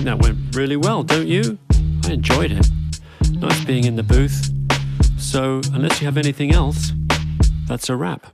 think that went really well, don't you? I enjoyed it. Nice being in the booth. So, unless you have anything else, that's a wrap.